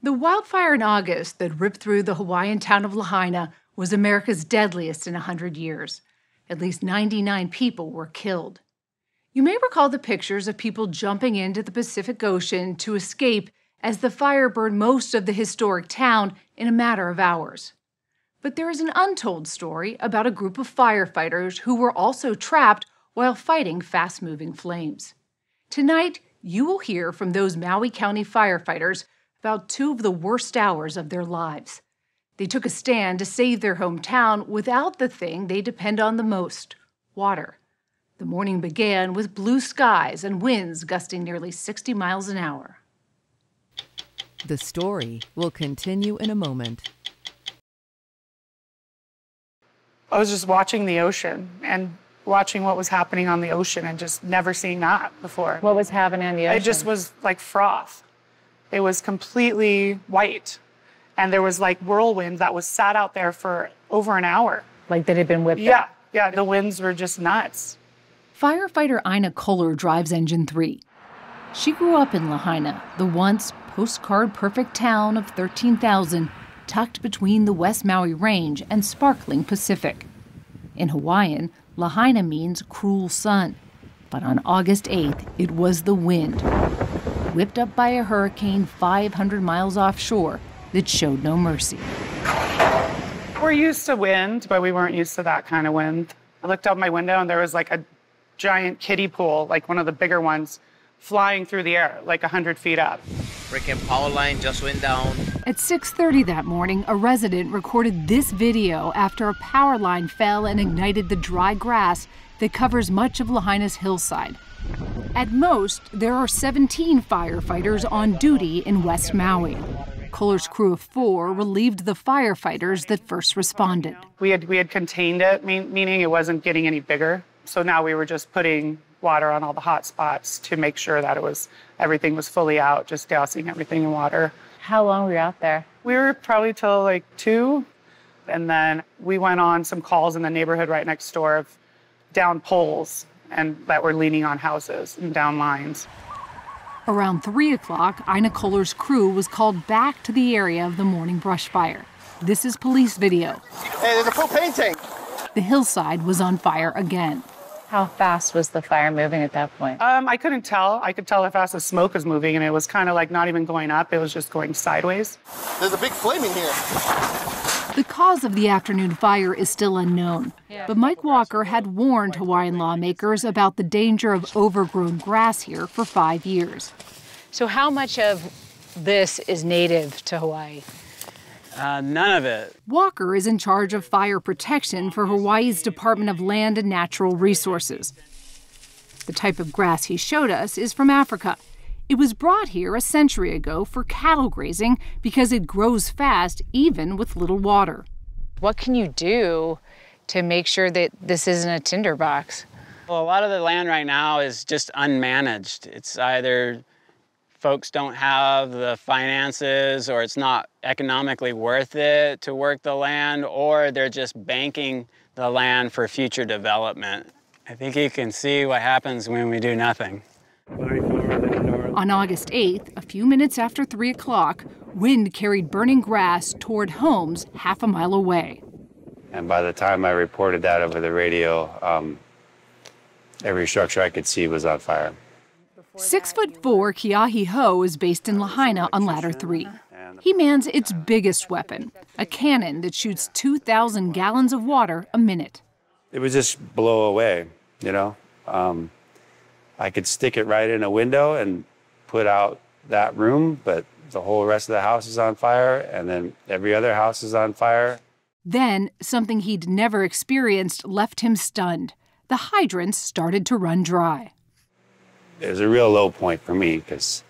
The wildfire in August that ripped through the Hawaiian town of Lahaina was America's deadliest in a 100 years. At least 99 people were killed. You may recall the pictures of people jumping into the Pacific Ocean to escape as the fire burned most of the historic town in a matter of hours. But there is an untold story about a group of firefighters who were also trapped while fighting fast moving flames. Tonight, you will hear from those Maui County firefighters about two of the worst hours of their lives. They took a stand to save their hometown without the thing they depend on the most water. The morning began with blue skies and winds gusting nearly 60 miles an hour. The story will continue in a moment. I was just watching the ocean and watching what was happening on the ocean and just never seeing that before. What was happening on the ocean? It just was like froth. It was completely white. And there was like whirlwind that was sat out there for over an hour. Like that had been whipped Yeah, up? yeah. The winds were just nuts. Firefighter Ina Kohler drives Engine 3. She grew up in Lahaina, the once postcard perfect town of 13,000 tucked between the West Maui Range and sparkling Pacific. In Hawaiian, Lahaina means cruel sun. But on August 8th, it was the wind, whipped up by a hurricane 500 miles offshore, that showed no mercy. We're used to wind, but we weren't used to that kind of wind. I looked out my window and there was like a giant kiddie pool, like one of the bigger ones, flying through the air, like 100 feet up. Freaking power line just went down. At 6:30 that morning, a resident recorded this video after a power line fell and ignited the dry grass that covers much of Lahaina's hillside. At most, there are 17 firefighters on duty in West Maui. Kohler's crew of four relieved the firefighters that first responded. We had we had contained it, mean, meaning it wasn't getting any bigger. So now we were just putting water on all the hot spots to make sure that it was everything was fully out, just dousing everything in water. How long were you out there? We were probably till like two, and then we went on some calls in the neighborhood right next door of down poles and that were leaning on houses and down lines. Around 3 o'clock, Ina Kohler's crew was called back to the area of the morning brush fire. This is police video. Hey, there's a propane tank. The hillside was on fire again. How fast was the fire moving at that point? Um, I couldn't tell. I could tell how fast the smoke was moving, and it was kind of like not even going up, it was just going sideways. There's a big flame in here. The cause of the afternoon fire is still unknown, but Mike Walker had warned Hawaiian lawmakers about the danger of overgrown grass here for five years. So, how much of this is native to Hawaii? Uh, none of it. Walker is in charge of fire protection for Hawaii's Department of Land and Natural Resources. The type of grass he showed us is from Africa. It was brought here a century ago for cattle grazing because it grows fast even with little water. What can you do to make sure that this isn't a tinderbox? Well, a lot of the land right now is just unmanaged. It's either folks don't have the finances or it's not economically worth it to work the land or they're just banking the land for future development. I think you can see what happens when we do nothing. On August 8th, a few minutes after 3 o'clock, wind carried burning grass toward homes half a mile away. And by the time I reported that over the radio, um, every structure I could see was on fire. Six foot four Kiahi Ho is based in Lahaina on Ladder 3. He mans its biggest weapon, a cannon that shoots 2,000 gallons of water a minute. It would just blow away, you know? Um, I could stick it right in a window and put out that room, but the whole rest of the house is on fire, and then every other house is on fire. Then, something he'd never experienced left him stunned. The hydrants started to run dry. It was a real low point for me because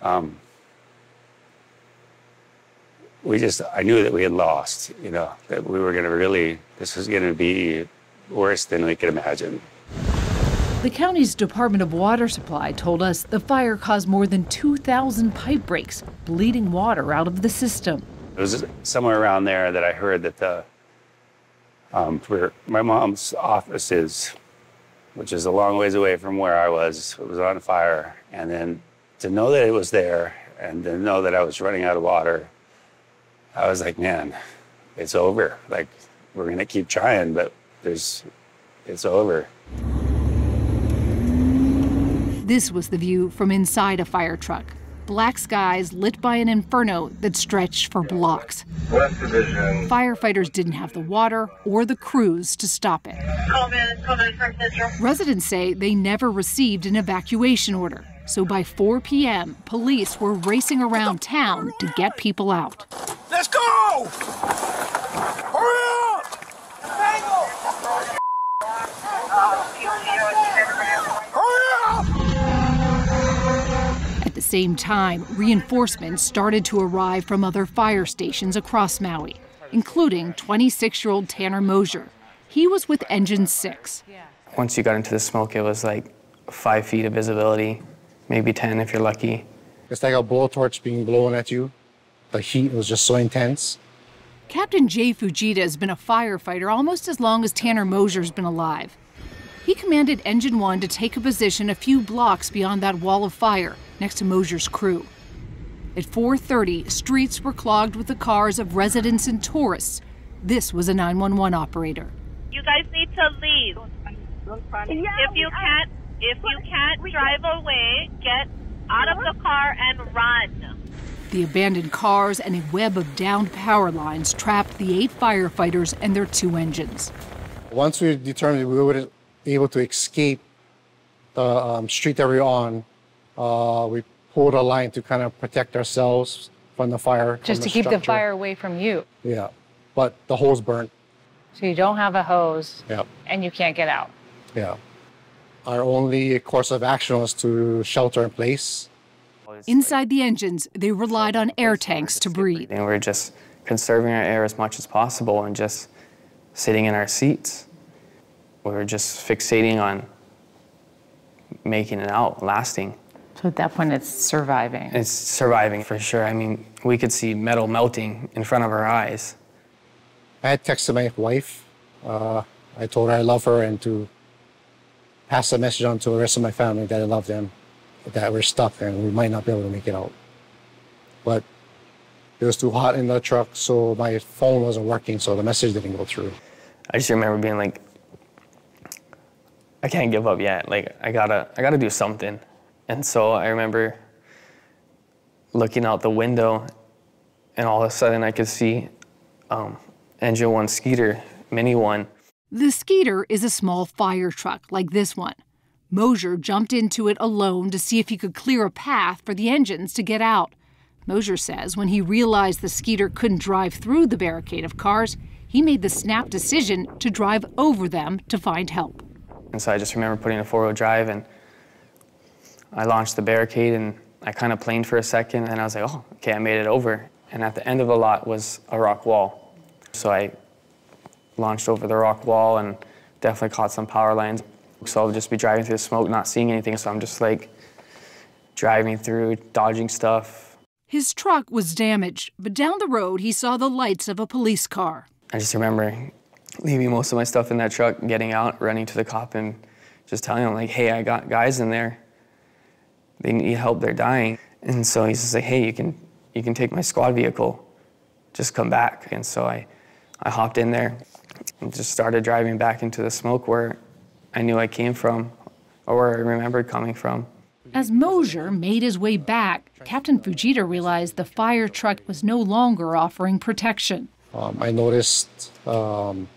um, we just, I knew that we had lost, you know, that we were going to really, this was going to be worse than we could imagine. The county's Department of Water Supply told us the fire caused more than 2,000 pipe breaks, bleeding water out of the system. It was somewhere around there that I heard that the, um, my mom's office is, which is a long ways away from where I was, it was on fire. And then to know that it was there and to know that I was running out of water, I was like, man, it's over. Like, we're going to keep trying, but there's, it's over. This was the view from inside a fire truck. Black skies lit by an inferno that stretched for blocks. Firefighters didn't have the water or the crews to stop it. Residents say they never received an evacuation order. So by 4 p.m., police were racing around town to get people out. Let's go! Hurry up! At the same time, reinforcements started to arrive from other fire stations across Maui, including 26 year old Tanner Mosier. He was with Engine 6. Once you got into the smoke, it was like five feet of visibility, maybe 10 if you're lucky. It's like a blowtorch being blown at you. The heat was just so intense. Captain Jay Fujita has been a firefighter almost as long as Tanner Mosier's been alive. He commanded Engine 1 to take a position a few blocks beyond that wall of fire next to Mosier's crew. At 4:30, streets were clogged with the cars of residents and tourists. This was a 911 operator. You guys need to leave. if you can't if you can't drive away, get out of the car and run. The abandoned cars and a web of downed power lines trapped the eight firefighters and their two engines. Once we determined we were able to escape the um, street that we were on, uh, we pulled a line to kind of protect ourselves from the fire. Just from to keep the fire away from you. Yeah, but the hose burnt. So you don't have a hose Yeah, and you can't get out. yeah. Our only course of action was to shelter in place. Inside the engines, they relied on air tanks to breathe. And we we're just conserving our air as much as possible and just sitting in our seats. We were just fixating on making it out, lasting. So at that point, it's surviving. It's surviving for sure. I mean, we could see metal melting in front of our eyes. I had texted my wife. Uh, I told her I love her and to pass the message on to the rest of my family that I love them, that we're stuck and we might not be able to make it out. But it was too hot in the truck, so my phone wasn't working, so the message didn't go through. I just remember being like, I can't give up yet. Like I gotta, I gotta do something. And so I remember looking out the window, and all of a sudden I could see um, engine one Skeeter, mini one. The Skeeter is a small fire truck like this one. Mosier jumped into it alone to see if he could clear a path for the engines to get out. Mosier says when he realized the Skeeter couldn't drive through the barricade of cars, he made the snap decision to drive over them to find help. And so I just remember putting a four-wheel drive, and I launched the barricade, and I kind of planed for a second, and I was like, oh, okay, I made it over. And at the end of the lot was a rock wall. So I launched over the rock wall and definitely caught some power lines. So I'll just be driving through the smoke, not seeing anything. So I'm just like driving through, dodging stuff. His truck was damaged, but down the road he saw the lights of a police car. I just remember leaving most of my stuff in that truck, getting out, running to the cop, and just telling him, like, hey, I got guys in there. They need help, they're dying. And so he's just like, hey, you can, you can take my squad vehicle, just come back. And so I, I hopped in there and just started driving back into the smoke where I knew I came from or where I remembered coming from. As Mosier made his way back, Captain Fujita realized the fire truck was no longer offering protection. Um, I noticed um,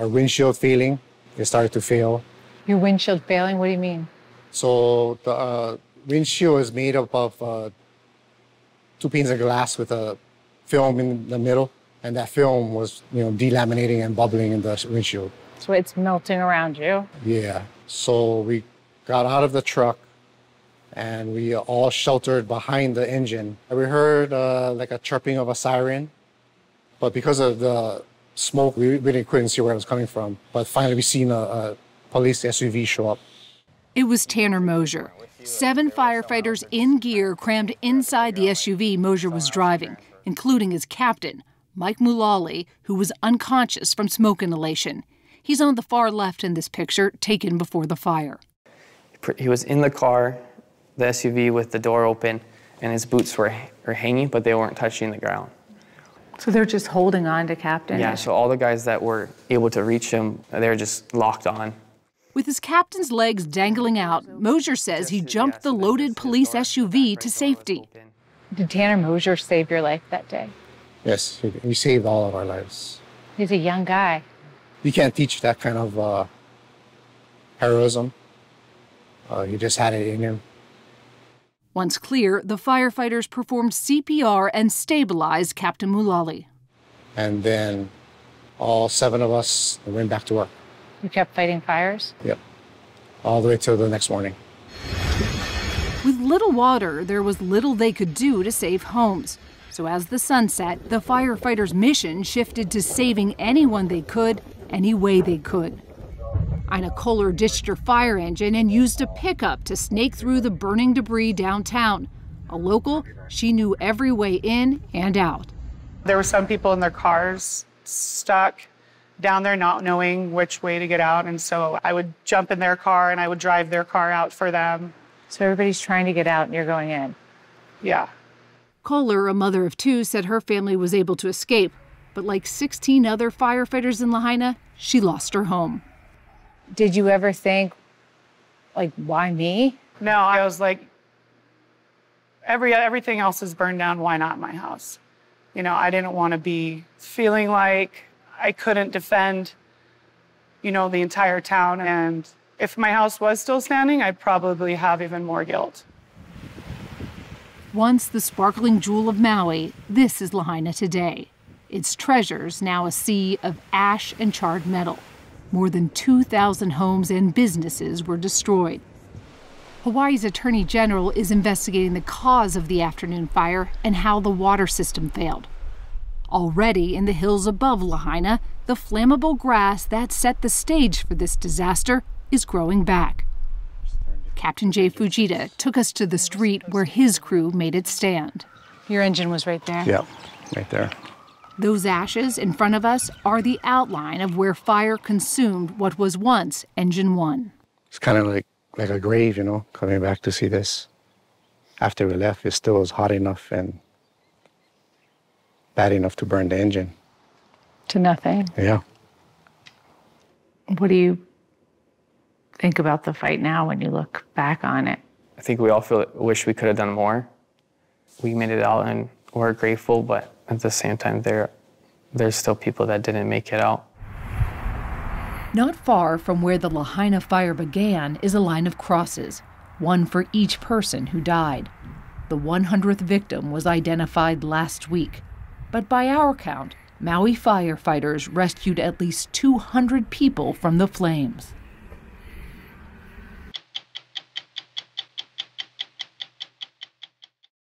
our windshield failing. It started to fail. Your windshield failing? What do you mean? So the uh, windshield is made up of uh, two panes of glass with a film in the middle, and that film was, you know, delaminating and bubbling in the windshield. So it's melting around you. Yeah. So we got out of the truck, and we all sheltered behind the engine. We heard uh, like a chirping of a siren, but because of the smoke, we really couldn't see where it was coming from. But finally, we seen a, a police SUV show up. It was Tanner Mosier. Seven firefighters in gear crammed inside the SUV Mosier was driving, including his captain, Mike Mullally, who was unconscious from smoke inhalation. He's on the far left in this picture, taken before the fire. He was in the car. the SUV with the door open, and his boots were, were hanging, but they weren't touching the ground. So they're just holding on to Captain? Yeah, so all the guys that were able to reach him, they're just locked on. With his captain's legs dangling out, Mosier says he jumped the loaded police SUV to safety. Did Tanner Mosier save your life that day? Yes, he, he saved all of our lives. He's a young guy. You can't teach that kind of uh, heroism. Uh, he just had it in him. Once clear, the firefighters performed CPR and stabilized Captain Mulally. And then all seven of us went back to work. You kept fighting fires? Yep. All the way till the next morning. With little water, there was little they could do to save homes. So as the sun set, the firefighters' mission shifted to saving anyone they could, any way they could. Ina Kohler ditched her fire engine and used a pickup to snake through the burning debris downtown. A local, she knew every way in and out. There were some people in their cars stuck down there not knowing which way to get out. And so I would jump in their car and I would drive their car out for them. So everybody's trying to get out and you're going in? Yeah. Kohler, a mother of two, said her family was able to escape. But like 16 other firefighters in Lahaina, she lost her home. Did you ever think, like, why me? No, I was like, every everything else is burned down. Why not my house? You know, I didn't want to be feeling like I couldn't defend, you know, the entire town. And if my house was still standing, I'd probably have even more guilt. Once the sparkling jewel of Maui, this is Lahaina today. Its treasures now a sea of ash and charred metal. More than 2,000 homes and businesses were destroyed. Hawaii's Attorney General is investigating the cause of the afternoon fire and how the water system failed. Already in the hills above Lahaina, the flammable grass that set the stage for this disaster is growing back. Captain Jay Fujita took us to the street where his crew made its stand. Your engine was right there? Yeah, right there. Those ashes in front of us are the outline of where fire consumed what was once Engine 1. It's kind of like, like a grave, you know, coming back to see this. After we left, it still was hot enough and bad enough to burn the engine. To nothing? Yeah. What do you think about the fight now when you look back on it? I think we all feel wish we could have done more. We made it out and we're grateful, but at the same time, there there's still people that didn't make it out. Not far from where the Lahaina fire began is a line of crosses, one for each person who died. The 100th victim was identified last week, but by our count, Maui firefighters rescued at least 200 people from the flames.